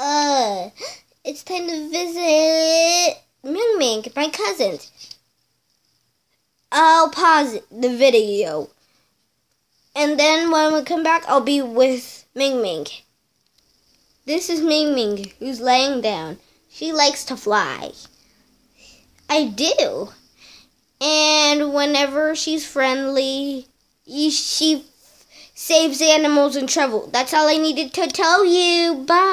Uh, it's time to visit Ming Ming, my cousin. I'll pause the video. And then when we come back, I'll be with Ming Ming. This is Ming Ming, who's laying down. She likes to fly. I do. And whenever she's friendly, she saves animals in trouble. That's all I needed to tell you. Bye.